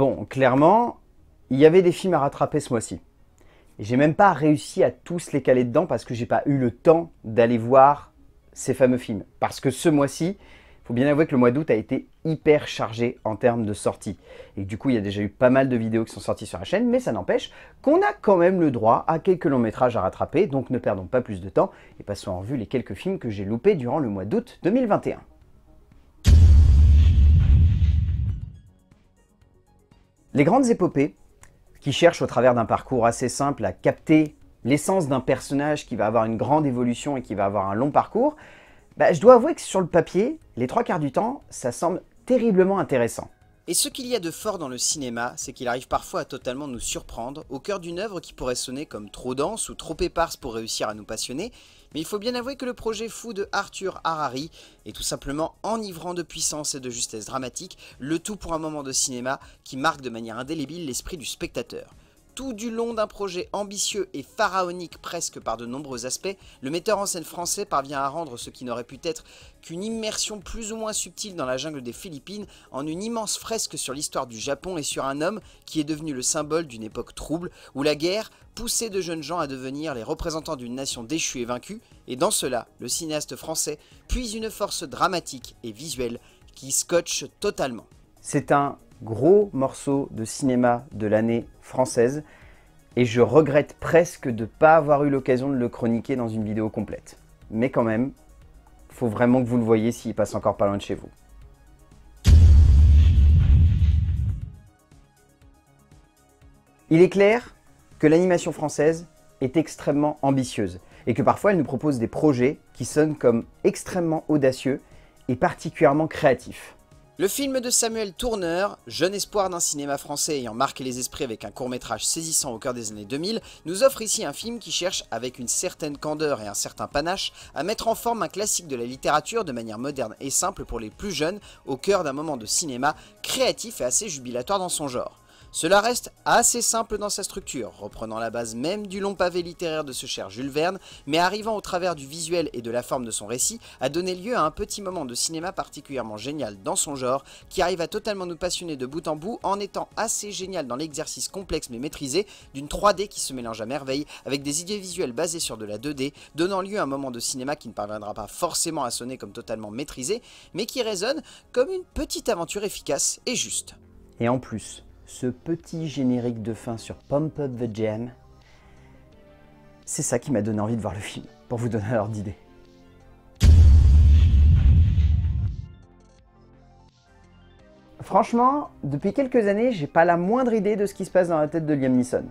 Bon, clairement, il y avait des films à rattraper ce mois-ci. Et j'ai même pas réussi à tous les caler dedans parce que j'ai pas eu le temps d'aller voir ces fameux films. Parce que ce mois-ci, il faut bien avouer que le mois d'août a été hyper chargé en termes de sorties. Et du coup, il y a déjà eu pas mal de vidéos qui sont sorties sur la chaîne, mais ça n'empêche qu'on a quand même le droit à quelques longs métrages à rattraper, donc ne perdons pas plus de temps et passons en revue les quelques films que j'ai loupés durant le mois d'août 2021. Les grandes épopées qui cherche au travers d'un parcours assez simple à capter l'essence d'un personnage qui va avoir une grande évolution et qui va avoir un long parcours, bah, je dois avouer que sur le papier, les trois quarts du temps, ça semble terriblement intéressant. Et ce qu'il y a de fort dans le cinéma, c'est qu'il arrive parfois à totalement nous surprendre au cœur d'une œuvre qui pourrait sonner comme trop dense ou trop éparse pour réussir à nous passionner, mais il faut bien avouer que le projet fou de Arthur Harari est tout simplement enivrant de puissance et de justesse dramatique, le tout pour un moment de cinéma qui marque de manière indélébile l'esprit du spectateur. Tout du long d'un projet ambitieux et pharaonique presque par de nombreux aspects, le metteur en scène français parvient à rendre ce qui n'aurait pu être qu'une immersion plus ou moins subtile dans la jungle des Philippines en une immense fresque sur l'histoire du Japon et sur un homme qui est devenu le symbole d'une époque trouble où la guerre poussait de jeunes gens à devenir les représentants d'une nation déchue et vaincue, et dans cela, le cinéaste français puise une force dramatique et visuelle qui scotche totalement. C'est un gros morceau de cinéma de l'année française et je regrette presque de ne pas avoir eu l'occasion de le chroniquer dans une vidéo complète. Mais quand même, faut vraiment que vous le voyez s'il passe encore pas loin de chez vous. Il est clair que l'animation française est extrêmement ambitieuse et que parfois elle nous propose des projets qui sonnent comme extrêmement audacieux et particulièrement créatifs. Le film de Samuel Tourneur, jeune espoir d'un cinéma français ayant marqué les esprits avec un court-métrage saisissant au cœur des années 2000, nous offre ici un film qui cherche, avec une certaine candeur et un certain panache, à mettre en forme un classique de la littérature de manière moderne et simple pour les plus jeunes, au cœur d'un moment de cinéma créatif et assez jubilatoire dans son genre. Cela reste assez simple dans sa structure, reprenant la base même du long pavé littéraire de ce cher Jules Verne, mais arrivant au travers du visuel et de la forme de son récit à donner lieu à un petit moment de cinéma particulièrement génial dans son genre, qui arrive à totalement nous passionner de bout en bout en étant assez génial dans l'exercice complexe mais maîtrisé d'une 3D qui se mélange à merveille avec des idées visuelles basées sur de la 2D, donnant lieu à un moment de cinéma qui ne parviendra pas forcément à sonner comme totalement maîtrisé, mais qui résonne comme une petite aventure efficace et juste. Et en plus, ce petit générique de fin sur Pump Up the Jam, c'est ça qui m'a donné envie de voir le film, pour vous donner l'ordre d'idée. Franchement, depuis quelques années, j'ai pas la moindre idée de ce qui se passe dans la tête de Liam Neeson.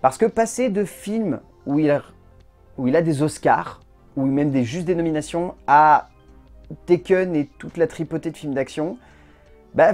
Parce que passer de films où il a, des Oscars, ou même des juste des nominations, à Taken et toute la tripotée de films d'action, bah,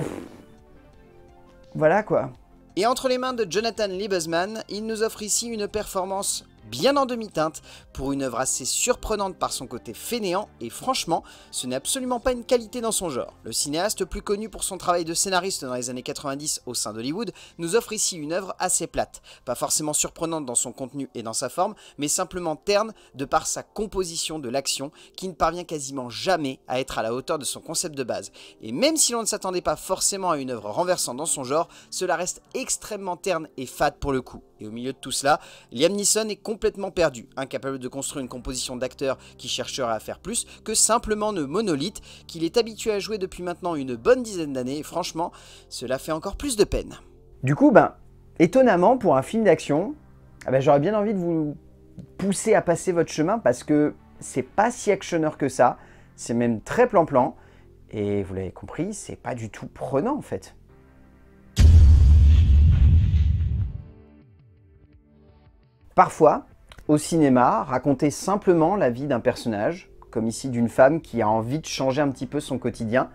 voilà quoi. Et entre les mains de Jonathan Liebesman, il nous offre ici une performance bien en demi-teinte, pour une œuvre assez surprenante par son côté fainéant, et franchement, ce n'est absolument pas une qualité dans son genre. Le cinéaste, plus connu pour son travail de scénariste dans les années 90 au sein d'Hollywood, nous offre ici une œuvre assez plate, pas forcément surprenante dans son contenu et dans sa forme, mais simplement terne de par sa composition de l'action, qui ne parvient quasiment jamais à être à la hauteur de son concept de base. Et même si l'on ne s'attendait pas forcément à une œuvre renversante dans son genre, cela reste extrêmement terne et fade pour le coup. Et au milieu de tout cela, Liam Neeson est complètement perdu, incapable de construire une composition d'acteurs qui chercherait à faire plus que simplement de monolithe qu'il est habitué à jouer depuis maintenant une bonne dizaine d'années et franchement, cela fait encore plus de peine. Du coup, ben, étonnamment, pour un film d'action, ah ben, j'aurais bien envie de vous pousser à passer votre chemin parce que c'est pas si actionneur que ça, c'est même très plan-plan, et vous l'avez compris, c'est pas du tout prenant en fait. Parfois, au cinéma, raconter simplement la vie d'un personnage, comme ici d'une femme qui a envie de changer un petit peu son quotidien,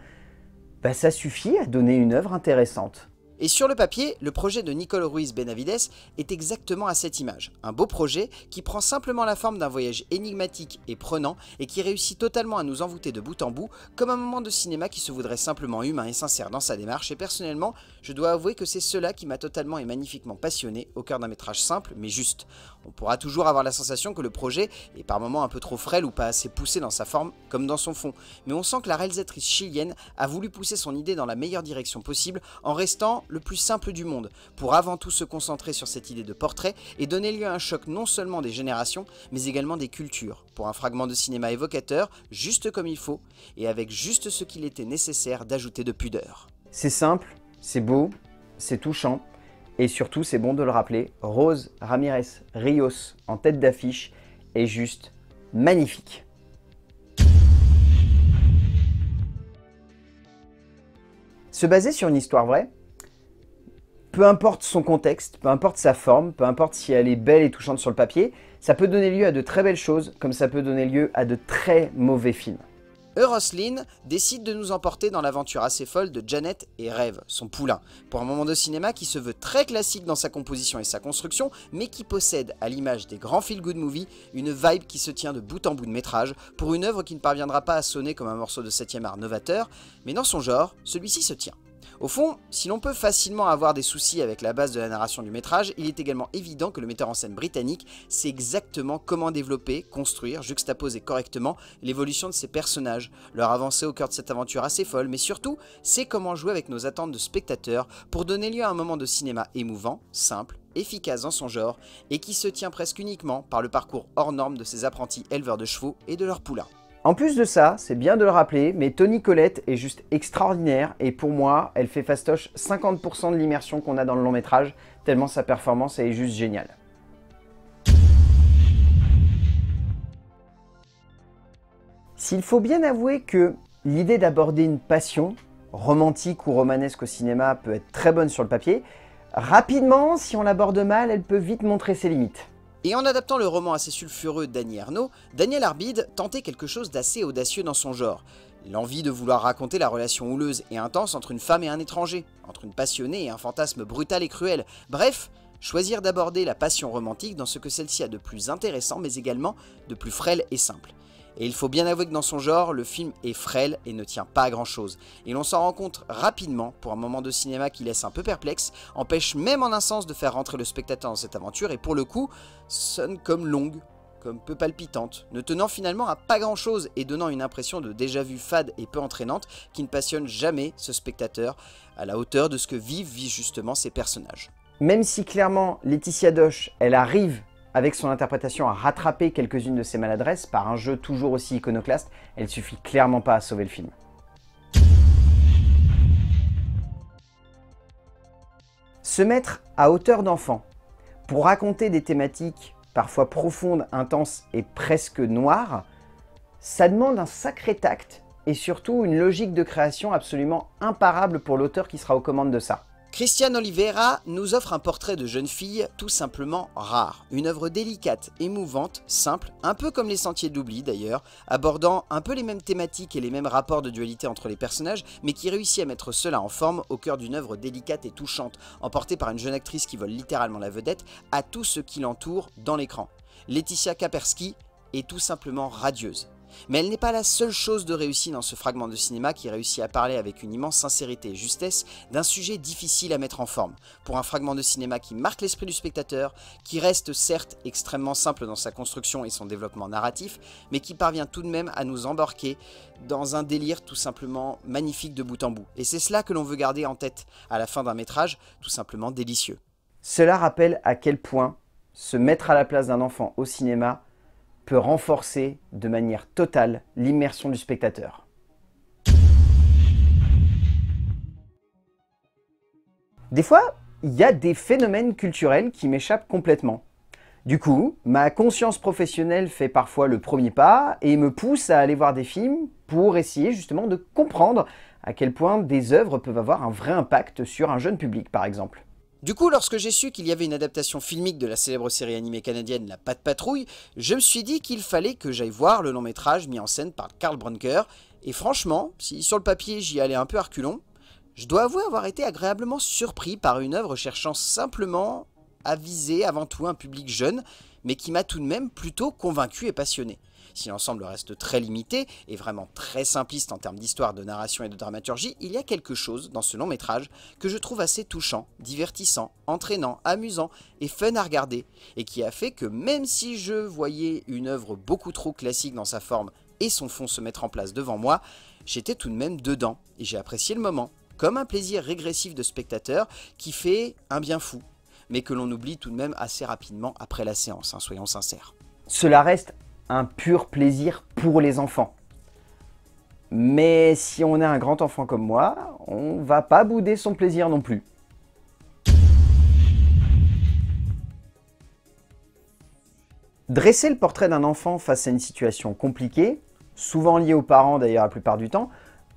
bah ça suffit à donner une œuvre intéressante. Et sur le papier, le projet de Nicole Ruiz Benavides est exactement à cette image. Un beau projet qui prend simplement la forme d'un voyage énigmatique et prenant et qui réussit totalement à nous envoûter de bout en bout comme un moment de cinéma qui se voudrait simplement humain et sincère dans sa démarche et personnellement, je dois avouer que c'est cela qui m'a totalement et magnifiquement passionné au cœur d'un métrage simple mais juste. On pourra toujours avoir la sensation que le projet est par moments un peu trop frêle ou pas assez poussé dans sa forme comme dans son fond, mais on sent que la réalisatrice chilienne a voulu pousser son idée dans la meilleure direction possible en restant le plus simple du monde, pour avant tout se concentrer sur cette idée de portrait et donner lieu à un choc non seulement des générations, mais également des cultures, pour un fragment de cinéma évocateur, juste comme il faut, et avec juste ce qu'il était nécessaire d'ajouter de pudeur. C'est simple, c'est beau, c'est touchant, et surtout c'est bon de le rappeler, Rose Ramirez Rios en tête d'affiche est juste magnifique. Se baser sur une histoire vraie, peu importe son contexte, peu importe sa forme, peu importe si elle est belle et touchante sur le papier, ça peut donner lieu à de très belles choses, comme ça peut donner lieu à de très mauvais films. Euroslyn décide de nous emporter dans l'aventure assez folle de Janet et Rêve, son poulain, pour un moment de cinéma qui se veut très classique dans sa composition et sa construction, mais qui possède, à l'image des grands feel-good movies, une vibe qui se tient de bout en bout de métrage, pour une œuvre qui ne parviendra pas à sonner comme un morceau de 7ème art novateur, mais dans son genre, celui-ci se tient. Au fond, si l'on peut facilement avoir des soucis avec la base de la narration du métrage, il est également évident que le metteur en scène britannique sait exactement comment développer, construire, juxtaposer correctement l'évolution de ses personnages, leur avancer au cœur de cette aventure assez folle, mais surtout, sait comment jouer avec nos attentes de spectateurs pour donner lieu à un moment de cinéma émouvant, simple, efficace dans son genre, et qui se tient presque uniquement par le parcours hors norme de ses apprentis éleveurs de chevaux et de leurs poulains. En plus de ça, c'est bien de le rappeler, mais Tony Collette est juste extraordinaire et pour moi, elle fait fastoche 50% de l'immersion qu'on a dans le long métrage, tellement sa performance est juste géniale. S'il faut bien avouer que l'idée d'aborder une passion, romantique ou romanesque au cinéma, peut être très bonne sur le papier, rapidement, si on l'aborde mal, elle peut vite montrer ses limites. Et en adaptant le roman assez sulfureux d'Annie Ernaux, Daniel Arbide tentait quelque chose d'assez audacieux dans son genre. L'envie de vouloir raconter la relation houleuse et intense entre une femme et un étranger, entre une passionnée et un fantasme brutal et cruel. Bref, choisir d'aborder la passion romantique dans ce que celle-ci a de plus intéressant mais également de plus frêle et simple. Et il faut bien avouer que dans son genre, le film est frêle et ne tient pas à grand chose. Et l'on s'en rend compte rapidement pour un moment de cinéma qui laisse un peu perplexe, empêche même en un sens de faire rentrer le spectateur dans cette aventure et pour le coup, sonne comme longue, comme peu palpitante, ne tenant finalement à pas grand chose et donnant une impression de déjà vu fade et peu entraînante qui ne passionne jamais ce spectateur à la hauteur de ce que vivent justement ces personnages. Même si clairement Laetitia Doche, elle arrive avec son interprétation à rattraper quelques-unes de ses maladresses par un jeu toujours aussi iconoclaste, elle suffit clairement pas à sauver le film. Se mettre à hauteur d'enfant pour raconter des thématiques parfois profondes, intenses et presque noires, ça demande un sacré tact et surtout une logique de création absolument imparable pour l'auteur qui sera aux commandes de ça. Christiane Oliveira nous offre un portrait de jeune fille tout simplement rare. Une œuvre délicate, émouvante, simple, un peu comme Les Sentiers d'oubli d'ailleurs, abordant un peu les mêmes thématiques et les mêmes rapports de dualité entre les personnages, mais qui réussit à mettre cela en forme au cœur d'une œuvre délicate et touchante, emportée par une jeune actrice qui vole littéralement la vedette à tout ce qui l'entoure dans l'écran. Laetitia Kapersky est tout simplement radieuse. Mais elle n'est pas la seule chose de réussie dans ce fragment de cinéma qui réussit à parler avec une immense sincérité et justesse d'un sujet difficile à mettre en forme, pour un fragment de cinéma qui marque l'esprit du spectateur, qui reste certes extrêmement simple dans sa construction et son développement narratif, mais qui parvient tout de même à nous embarquer dans un délire tout simplement magnifique de bout en bout. Et c'est cela que l'on veut garder en tête à la fin d'un métrage tout simplement délicieux. Cela rappelle à quel point se mettre à la place d'un enfant au cinéma peut renforcer de manière totale l'immersion du spectateur. Des fois, il y a des phénomènes culturels qui m'échappent complètement. Du coup, ma conscience professionnelle fait parfois le premier pas et me pousse à aller voir des films pour essayer justement de comprendre à quel point des œuvres peuvent avoir un vrai impact sur un jeune public par exemple. Du coup, lorsque j'ai su qu'il y avait une adaptation filmique de la célèbre série animée canadienne La Patte Patrouille, je me suis dit qu'il fallait que j'aille voir le long métrage mis en scène par Karl Brunker, et franchement, si sur le papier j'y allais un peu à reculons, je dois avouer avoir été agréablement surpris par une œuvre cherchant simplement à viser avant tout un public jeune, mais qui m'a tout de même plutôt convaincu et passionné. Si l'ensemble reste très limité et vraiment très simpliste en termes d'histoire, de narration et de dramaturgie, il y a quelque chose dans ce long métrage que je trouve assez touchant, divertissant, entraînant, amusant et fun à regarder, et qui a fait que même si je voyais une œuvre beaucoup trop classique dans sa forme et son fond se mettre en place devant moi, j'étais tout de même dedans et j'ai apprécié le moment, comme un plaisir régressif de spectateur qui fait un bien fou, mais que l'on oublie tout de même assez rapidement après la séance, hein, soyons sincères. Cela reste un pur plaisir pour les enfants. Mais si on est un grand enfant comme moi, on va pas bouder son plaisir non plus. Dresser le portrait d'un enfant face à une situation compliquée, souvent liée aux parents d'ailleurs la plupart du temps,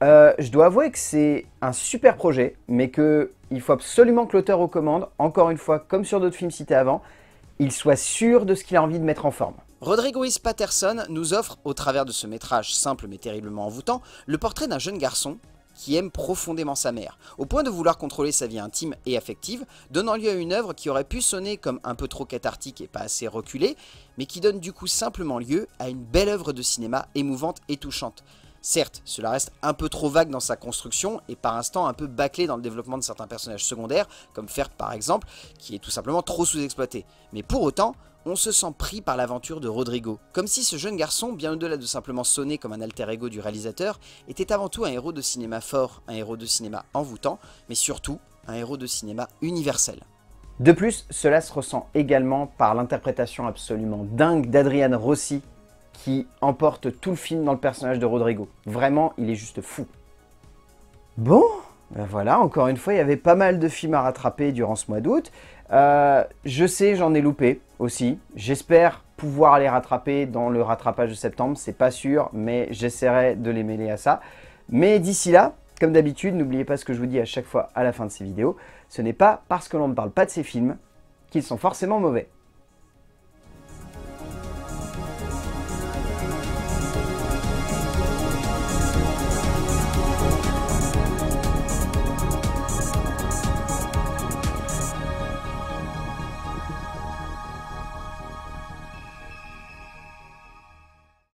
euh, je dois avouer que c'est un super projet, mais qu'il faut absolument que l'auteur aux commandes, encore une fois, comme sur d'autres films cités avant, il soit sûr de ce qu'il a envie de mettre en forme. Rodrigo Is Patterson nous offre, au travers de ce métrage simple mais terriblement envoûtant, le portrait d'un jeune garçon qui aime profondément sa mère, au point de vouloir contrôler sa vie intime et affective, donnant lieu à une œuvre qui aurait pu sonner comme un peu trop cathartique et pas assez reculée, mais qui donne du coup simplement lieu à une belle œuvre de cinéma émouvante et touchante. Certes, cela reste un peu trop vague dans sa construction et par instant un peu bâclé dans le développement de certains personnages secondaires, comme Ferb par exemple, qui est tout simplement trop sous-exploité. Mais pour autant, on se sent pris par l'aventure de Rodrigo, comme si ce jeune garçon, bien au-delà de simplement sonner comme un alter ego du réalisateur, était avant tout un héros de cinéma fort, un héros de cinéma envoûtant, mais surtout un héros de cinéma universel. De plus, cela se ressent également par l'interprétation absolument dingue d'Adrian Rossi, qui emporte tout le film dans le personnage de Rodrigo. Vraiment, il est juste fou. Bon, ben voilà, encore une fois, il y avait pas mal de films à rattraper durant ce mois d'août. Euh, je sais, j'en ai loupé aussi. J'espère pouvoir les rattraper dans le rattrapage de septembre. C'est pas sûr, mais j'essaierai de les mêler à ça. Mais d'ici là, comme d'habitude, n'oubliez pas ce que je vous dis à chaque fois à la fin de ces vidéos. Ce n'est pas parce que l'on ne parle pas de ces films qu'ils sont forcément mauvais.